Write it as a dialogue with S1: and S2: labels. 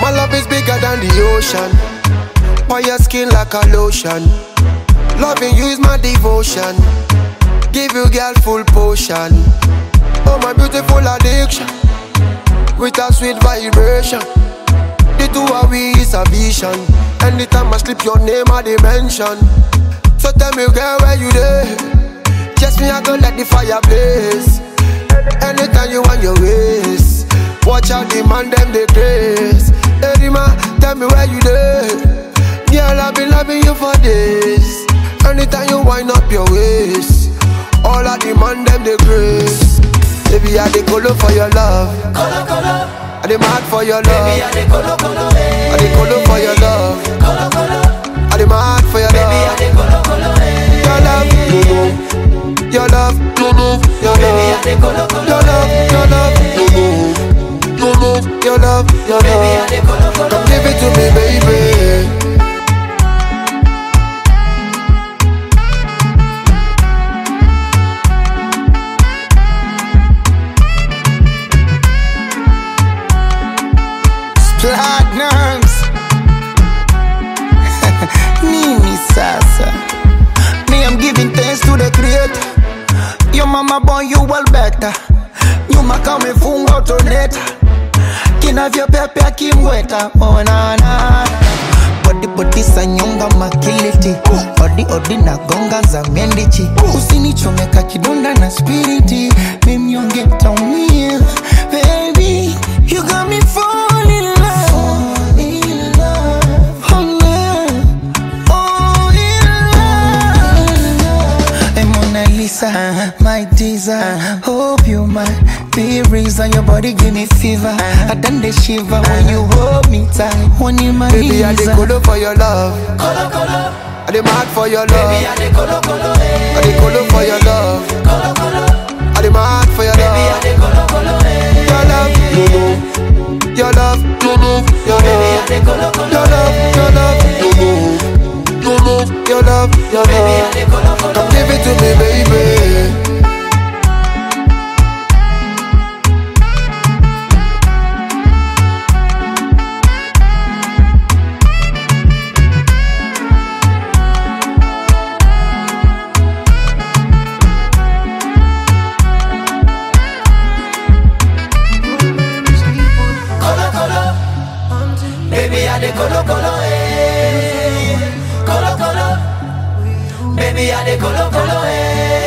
S1: My love is bigger than the ocean. By your skin like a lotion. Loving you is my devotion. Give you girl full potion. Oh my beautiful addiction. With a sweet vibration. The two of we is a vision. Anytime I slip your name, I dimension. So tell me, girl, where you there? Just me I go let the fire blaze. Anytime you want your ways. Watch out the man them they grace. Man, tell me where you there? Girl I've been loving you for days. Anytime you wind up your waist. All the man them they grace. Baby I dey colo for your love.
S2: Colo, colo,
S1: I dey mad for your love.
S2: baby, I dey colo, colo, eh.
S1: I dey colo for your love.
S2: Colo, colo,
S1: I love,
S2: dey
S1: your love, your love. Your love, your
S2: Baby, I
S1: love.
S2: dey colo, colo,
S1: Come give it to me, baby.
S3: Platnumz Nini sasa Nyuma kama ifunga utoneta Kinavyopepea kimweta onana Body body sa nyonga makiliti Odi odi na gonga za mendichi Usinichomeka kidonda na spiriti. Mimnyonge taumia Baby you got me my teaser. Hope you might be reason your body give me fever. I done the shiver when you hold me tight. When you my
S1: Baby, I dey colo for your love.
S2: Colo, colo,
S1: I dey mad for your
S2: baby,
S1: love.
S2: I dey colo, colo, eh.
S1: I dey colo for your love.
S2: Colo, colo,
S1: I dey mad for your love.
S2: baby, I
S1: love.
S2: dey colo, colo, eh.
S1: Your love, no no. Your love, no no. Your
S2: Baby, I
S1: love,
S2: dey colo, colo,
S1: your love,
S2: eh.
S1: your love, no no. No no. Your love, your
S2: Baby, I
S1: love.
S2: I dey colo colo,
S1: eh,
S2: colo colo. Baby, I dey colo colo, eh.